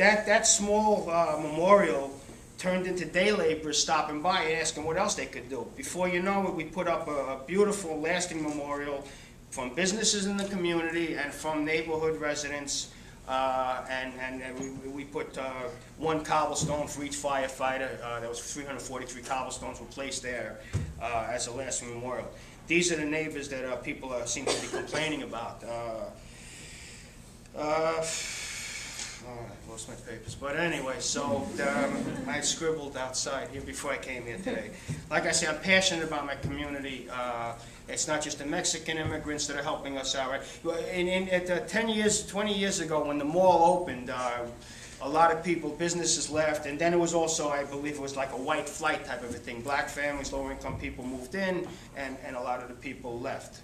that, that small uh, memorial turned into day laborers stopping by and asking what else they could do. Before you know it, we put up a, a beautiful, lasting memorial from businesses in the community and from neighborhood residents. Uh, and, and, we, we put uh, one cobblestone for each firefighter. Uh, there was 343 cobblestones were placed there uh, as a lasting memorial. These are the neighbors that uh, people uh, seem to be complaining about. Oh, I lost my papers. But anyway, so um, I scribbled outside here before I came here today. Like I say, I'm passionate about my community. Uh, it's not just the Mexican immigrants that are helping us out. Right? In, in, at, uh, 10 years, 20 years ago, when the mall opened, uh, a lot of people, businesses left, and then it was also, I believe it was like a white flight type of a thing. Black families, lower income people moved in, and, and a lot of the people left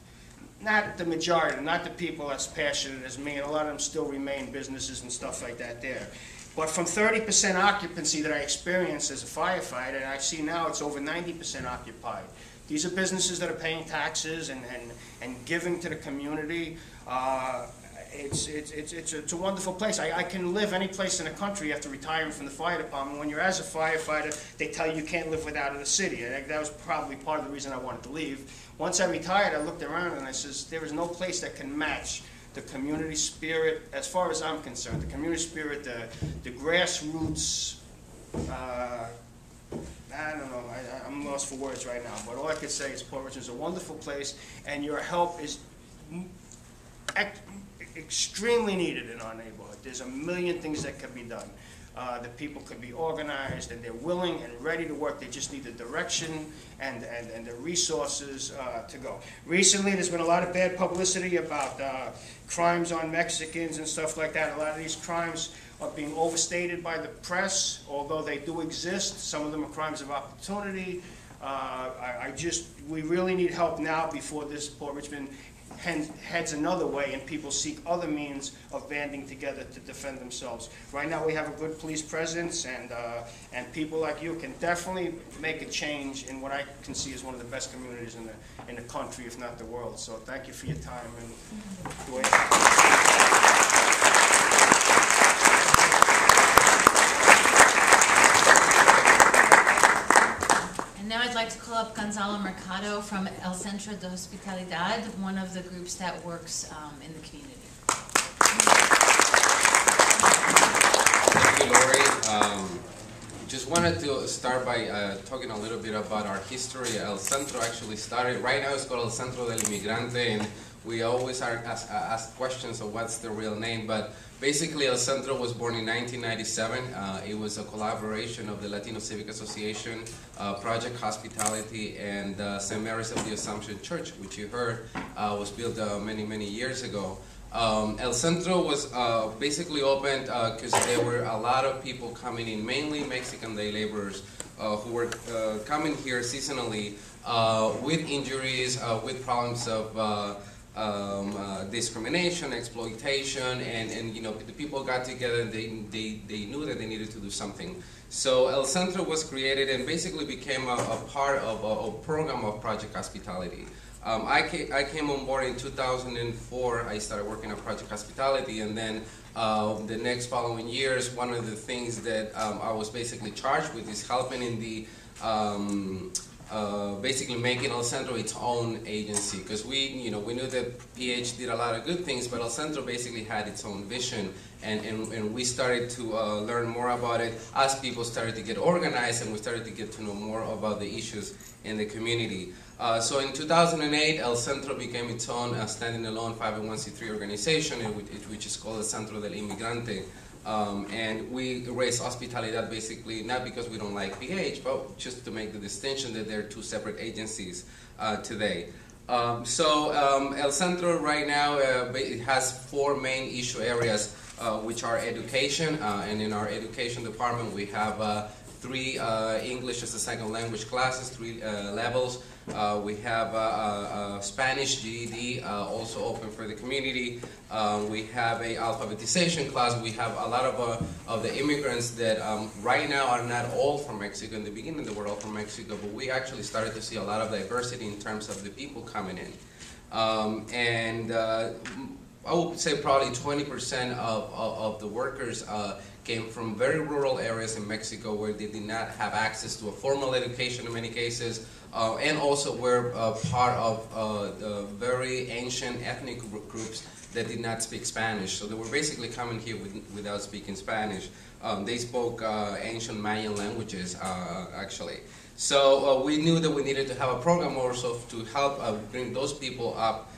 not the majority, not the people as passionate as me, and a lot of them still remain businesses and stuff like that there. But from 30% occupancy that I experienced as a firefighter, and I see now it's over 90% occupied. These are businesses that are paying taxes and, and, and giving to the community. Uh, it's, it's, it's, it's, a, it's a wonderful place. I, I can live any place in the country after retiring from the fire department. When you're as a firefighter, they tell you you can't live without the city. And that was probably part of the reason I wanted to leave. Once I retired, I looked around and I says, there is no place that can match the community spirit, as far as I'm concerned, the community spirit, the, the grassroots, uh, I don't know, I, I'm lost for words right now, but all I can say is Port Richmond is a wonderful place, and your help is extremely needed in our neighborhood. There's a million things that can be done. Uh, the people could be organized and they're willing and ready to work. They just need the direction and, and, and the resources uh, to go. Recently, there's been a lot of bad publicity about uh, crimes on Mexicans and stuff like that. A lot of these crimes are being overstated by the press, although they do exist. Some of them are crimes of opportunity. Uh, I, I, just, we really need help now before this Port Richmond heads another way and people seek other means of banding together to defend themselves. Right now we have a good police presence and, uh, and people like you can definitely make a change in what I can see as one of the best communities in the, in the country, if not the world. So thank you for your time and now I'd like to call up Gonzalo Mercado from Centro de Hospitalidad, one of the groups that works um, in the community. Thank you, Lori. Um, just wanted to start by uh, talking a little bit about our history. El Centro actually started, right now it's called El Centro del Inmigrante, and we always are asked ask questions of what's the real name, but basically El Centro was born in 1997. Uh, it was a collaboration of the Latino Civic Association, uh, Project Hospitality, and uh, St. Mary's of the Assumption Church, which you heard uh, was built uh, many, many years ago. Um, El Centro was uh, basically opened because there were a lot of people coming in, mainly Mexican day laborers, who were coming here seasonally with injuries, with problems of um, uh, discrimination, exploitation, and, and you know the people got together and they, they, they knew that they needed to do something. So El Centro was created and basically became a, a part of a, a, program of Project Hospitality. Um, I, came, I came on board in 2004. I started working on Project Hospitality, and then uh, the next following years, one of the things that um, I was basically charged with is helping in the um, uh, basically making El Centro its own agency because we, you know, we knew that PH did a lot of good things, but El Centro basically had its own vision, and, and, and we started to uh, learn more about it as people started to get organized and we started to get to know more about the issues in the community. Uh, so in 2008, El Centro became its own uh, standing alone 501c3 organization, which is called El Centro del Inmigrante. Um, and we raise hospitalidad basically not because we don't like PH, but just to make the distinction that they're two separate agencies uh, today. Um, so um, El Centro right now uh, it has four main issue areas, uh, which are education, uh, and in our education department we have uh, three uh, English as a second language classes, three levels. Uh, we have a, a, Spanish GED uh, also open for the community. Uh, we have a alphabetization class. We have a lot of, uh, of the immigrants that um, right now are not all from Mexico. In the beginning, they were all from Mexico, but we actually started to see a lot of diversity in terms of the people coming in. Um, and uh, I would say probably 20% of, of, of, the workers uh, came from very rural areas in Mexico where they did not have access to a formal education in many cases, uh, and also were uh, part of uh, the very ancient ethnic groups that did not speak Spanish. So they were basically coming here with, without speaking Spanish. Um, they spoke uh, ancient Mayan languages, uh, actually. So we knew that we needed to have a program also to help bring those people up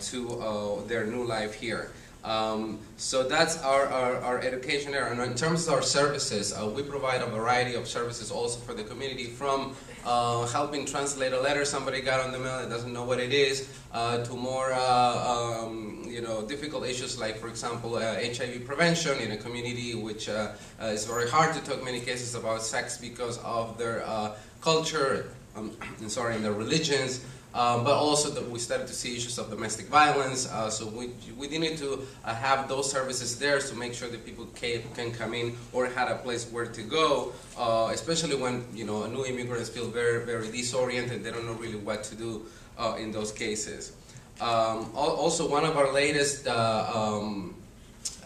to their new life here. Um, so that's our, our, our education area. And in terms of our services, uh, we provide a variety of services also for the community from uh, helping translate a letter somebody got on the mail that doesn't know what it is, uh, to more uh, um, you know difficult issues like, for example, uh, HIV prevention in a community which uh, uh, is very hard to talk many cases about sex because of their uh, culture, um, sorry, and their religions. Um, but also that we started to see issues of domestic violence. Uh, so we, we needed to uh, have those services there to make sure that people can, can come in or had a place where to go, uh, especially when you know a new immigrants feel very very disoriented. They don't know really what to do uh, in those cases. Um, also, one of our latest uh, um,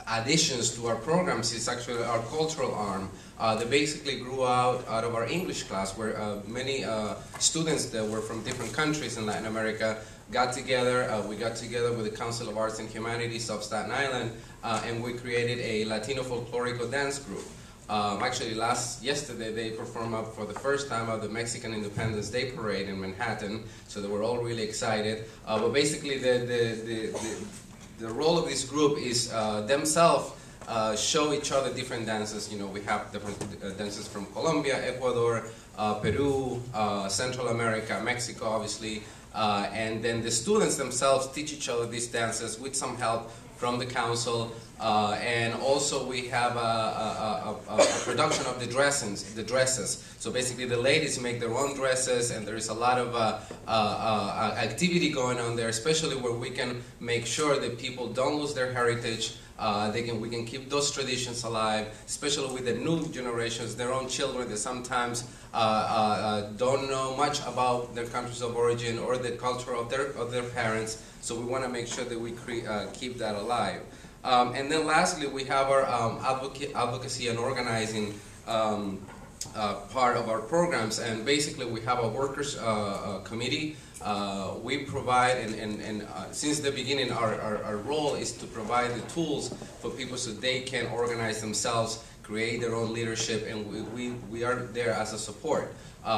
additions to our programs is actually our cultural arm. Uh, that basically grew out out of our English class, where uh, many uh, students that were from different countries in Latin America got together. Uh, we got together with the Council of Arts and Humanities of Staten Island, uh, and we created a Latino folklorico dance group. Um, actually, last yesterday they performed up for the first time at the Mexican Independence Day parade in Manhattan, so they were all really excited. Uh, but basically, the, the, the, the, the role of this group is uh, themselves uh, show each other different dances. You know, we have different uh, dances from Colombia, Ecuador, uh, Peru, uh, Central America, Mexico, obviously. Uh, and then the students themselves teach each other these dances with some help from the council. Uh, and also we have a, a, a, a, production of the dresses, the dresses. So basically the ladies make their own dresses and there is a lot of uh, uh, uh, activity going on there, especially where we can make sure that people don't lose their heritage. Uh, they can, we can keep those traditions alive, especially with the new generations, their own children that sometimes don't know much about their countries of origin or the culture of their, of their parents. So we want to make sure that we uh, keep that alive. Um, and then lastly, we have our um, advoca- advocacy and organizing um, uh, part of our programs. And basically, we have a workers' uh, uh, committee. Uh, we provide, and, and, and uh, since the beginning, our, our, our role is to provide the tools for people so they can organize themselves, create their own leadership, and we, we, we are there as a support. Uh,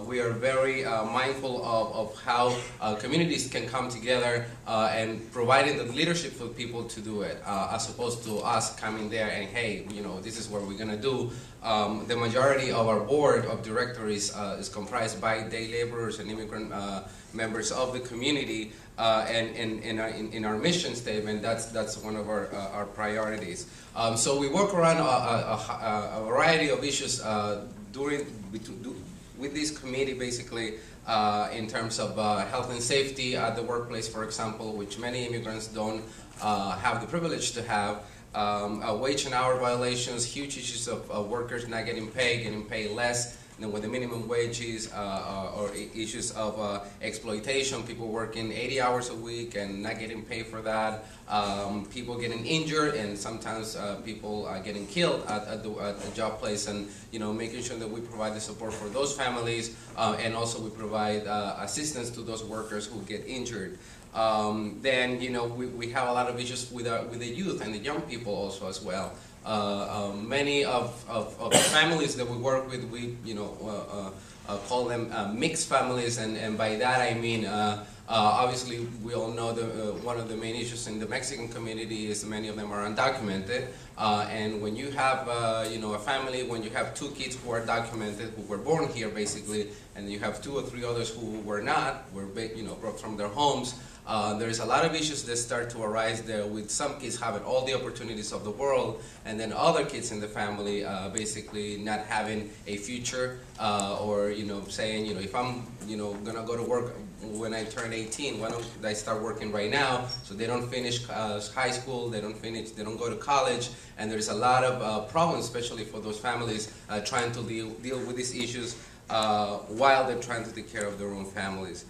uh, we are very uh, mindful of, of how uh, communities can come together uh, and providing the leadership for people to do it, uh, as opposed to us coming there and hey, you know, this is what we're gonna do. Um, the majority of our board of directors uh, is comprised by day laborers and immigrant members of the community, uh, and, and, and our, in, in our mission statement, that's, that's one of our, uh, our priorities. Um, so we work around a, a, a, variety of issues uh, during, with this committee basically uh, in terms of uh, health and safety at the workplace, for example, which many immigrants don't uh, have the privilege to have. Um, wage and hour violations, huge issues of workers not getting paid, getting paid less than what the minimum wages uh, uh, or issues of uh, exploitation, people working 80 hours a week and not getting paid for that, um, people getting injured, and sometimes uh, people getting killed at, at, the, at the job place, and you know making sure that we provide the support for those families, uh, and also we provide uh, assistance to those workers who get injured. Um, then you know we, we have a lot of issues with our, with the youth and the young people also as well. Uh, um, many of, of, of the families that we work with, we you know uh, uh, uh, call them uh, mixed families, and, and by that I mean uh, uh, obviously we all know the, uh, one of the main issues in the Mexican community is many of them are undocumented, uh, and when you have uh, you know a family, when you have two kids who are documented, who were born here basically, and you have two or three others who were not, were you know brought from their homes. Uh, there's a lot of issues that start to arise there with some kids having all the opportunities of the world and then other kids in the family uh, basically not having a future uh, or you know saying you know if i'm you know gonna go to work when i turn 18 why don't i start working right now? So they don't finish uh, high school they don't finish they don't go to college and there's a lot of uh, problems especially for those families uh, trying to deal, deal with these issues while they're trying to take care of their own families